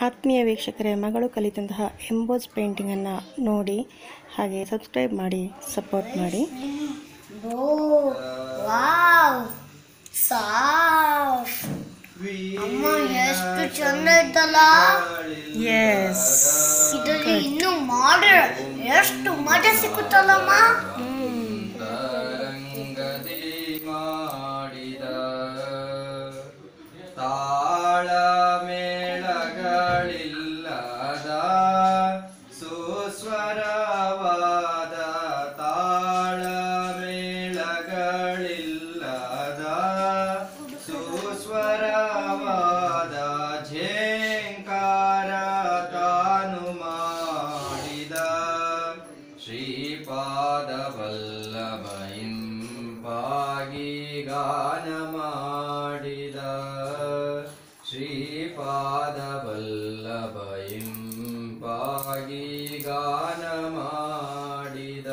ಆತ್ಮೀಯ ವೀಕ್ಷಕರೇ ಮಗಳು ಕಲಿತಂತಹ ಎಂಬೋಸ್ ಪೇಂಟಿಂಗನ್ನು ನೋಡಿ ಹಾಗೆ ಸಬ್ಸ್ಕ್ರೈಬ್ ಮಾಡಿ ಸಪೋರ್ಟ್ ಮಾಡಿ. ಓ ವಾವ್ ಸಾಫ್. ಅಮ್ಮ ಎಷ್ಟು ಚಂದ ಇತ್ತಲ್ಲ. ಎಸ್ ಇದರಲ್ಲಿ ಇನ್ನು ಮಾಡ್ರೆ ಎಷ್ಟು ಮಜಾ ಸಿಕ್ಕುತ್ತಲ್ಲಮ್ಮ. ಗಾನ ಮಾಡಿದ ಶ್ರೀಪಾದವಲ್ಲಭ ಇಂಪಾಗಿ ಗಾನ ಮಾಡಿದ.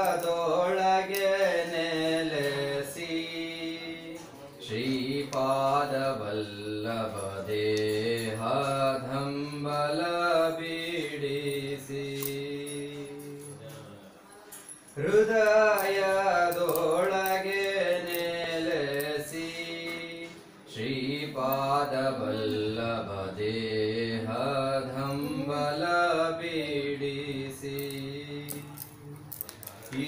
ಹೃದಯದೊಳಗೆ ನೆಲೆಸಿ ಶ್ರೀಪಾದವಲ್ಲಭ ದೇಹ ಧಂಬಲ ಶ್ರೀಪಾದವಲ್ಲಭ ದೇಹ ಧಂಬಲ ಬಿಡಿಸಿ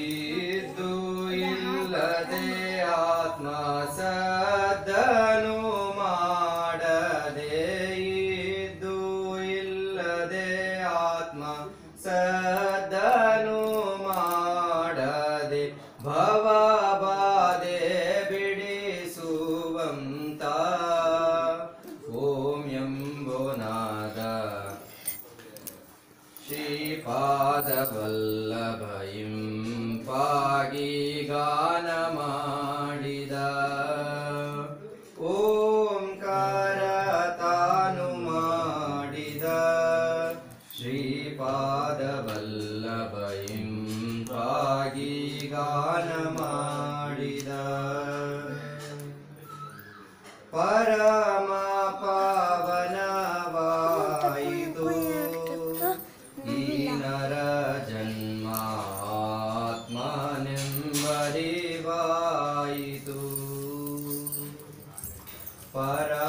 ಇದ್ದು ಇಲ್ಲದೆ ಆತ್ಮ ಸದ್ದನು ಮಾಡದೆ ಇದ್ದು ಇಲ್ಲದೆ ಆತ್ಮ ಸದ್ದನು ಮಾಡದೆ ಭವಬಾಧೆ ಶ್ರೀಪಾದವಲ್ಲಭ ಇಂಪಾಗಿ ಗಾನ ಮಾಡಿದ. ಓಂಕಾರ ತಾನು ಮಾಡಿದ. ಶ್ರೀಪಾದ ಇಂಪಾಗಿ ಗಾನ ಮಾಡಿದ. ಪರಮ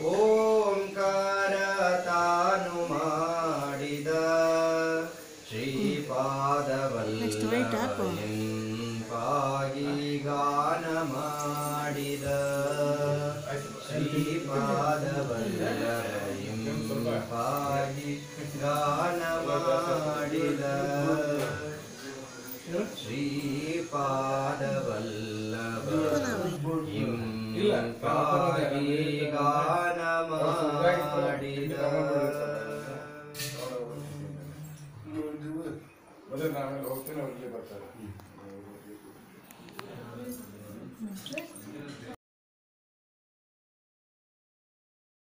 ಓಂಕಾರ ತಾನು ಮಾಡಿದ ಶ್ರೀಪಾದವಲ್ಲಭ ಇಂಪಾಗಿ ಗಾನ ಮಾಡಿದ ಶ್ರೀಪಾದವಲ್ಲಭ ಇಂಪಾಗಿ ಗಾನ ಮಾಡಿದ ಶ್ರೀಪಾದವಲ್ಲಭ ಇಂಪಾಗಿ ಗಾನ ಮಾಡಿದ ಹೋಗ್ತೇನೆ ಅವ್ರಿಗೆ ಬರ್ತಾರೆ